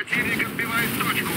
Противник отбивает точку.